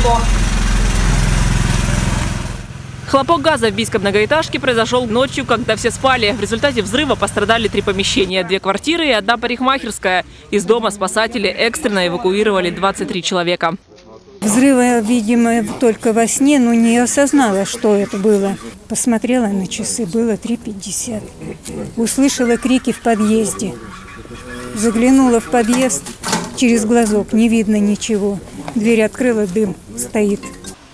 тепло. Хлопок газа в бийском многоэтажке произошел ночью, когда все спали. В результате взрыва пострадали три помещения. Две квартиры и одна парикмахерская. Из дома спасатели экстренно эвакуировали 23 человека. Взрыва, видимо, только во сне, но не осознала, что это было. Посмотрела на часы, было 3.50. Услышала крики в подъезде. Заглянула в подъезд, через глазок не видно ничего. Дверь открыла, дым стоит.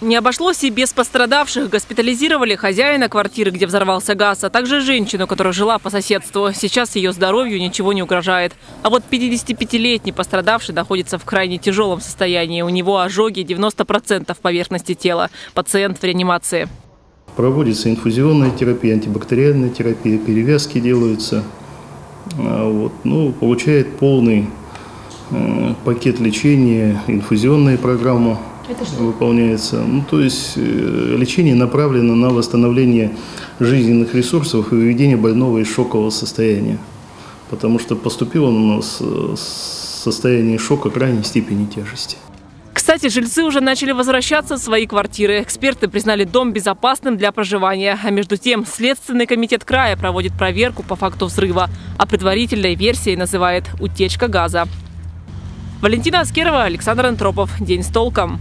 Не обошлось и без пострадавших. Госпитализировали хозяина квартиры, где взорвался газ, а также женщину, которая жила по соседству. Сейчас ее здоровью ничего не угрожает. А вот 55-летний пострадавший находится в крайне тяжелом состоянии. У него ожоги 90% поверхности тела. Пациент в реанимации. Проводится инфузионная терапия, антибактериальная терапия, перевязки делаются. А вот, ну, получает полный э, пакет лечения, инфузионная программа выполняется. Ну, то есть э, лечение направлено на восстановление жизненных ресурсов и выведение больного из шокового состояния. Потому что поступил он у нас э, в состоянии шока крайней степени тяжести. Кстати, жильцы уже начали возвращаться в свои квартиры. Эксперты признали дом безопасным для проживания. А между тем, Следственный комитет края проводит проверку по факту взрыва. А предварительной версией называет утечка газа. Валентина Аскерова, Александр Антропов. День с толком.